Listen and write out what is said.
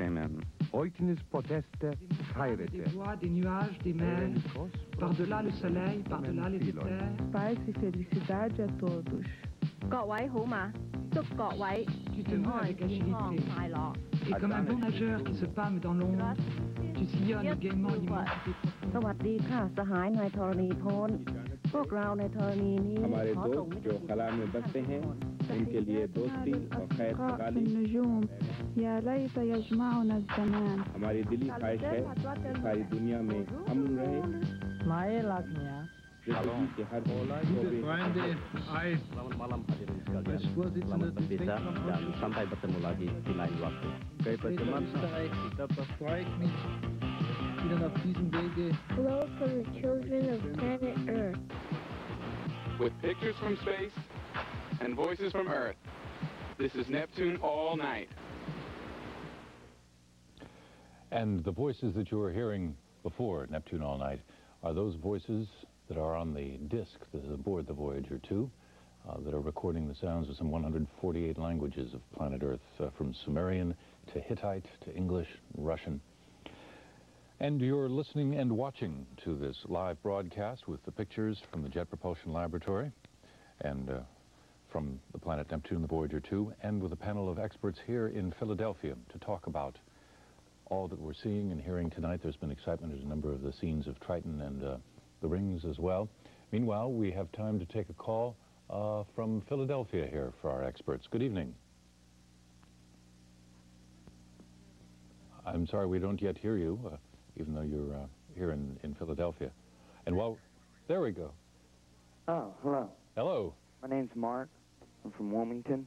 Amen. Oiknis poteste chayrete. Par-delà le soleil, par-delá les a comme un bon nageur qui se pâme dans l'ombre, tu sillonnes gaiement l'immensité. उनके लिए दोस्ती और खैर या लैत यजमाउना जमान हमारी दिली ख्वाहिश है सारी दुनिया में अमन रहे माए लाखनिया Shalom. Liebe Freunde, Eis. With pictures from space, and voices from Earth. This is Neptune all night. And the voices that you were hearing before Neptune All Night are those voices that are on the disc that is aboard the Voyager 2 uh, that are recording the sounds of some 148 languages of planet Earth, uh, from Sumerian to Hittite to English, Russian. And you're listening and watching to this live broadcast with the pictures from the Jet Propulsion Laboratory and uh, from the planet Neptune, the Voyager 2, and with a panel of experts here in Philadelphia to talk about all that we're seeing and hearing tonight. There's been excitement. There's a number of the scenes of Triton and uh, the rings as well. Meanwhile, we have time to take a call uh, from Philadelphia here for our experts. Good evening. I'm sorry we don't yet hear you, uh, even though you're uh, here in, in Philadelphia. And while, there we go. Oh, hello. Hello. My name's Mark. I'm from Wilmington.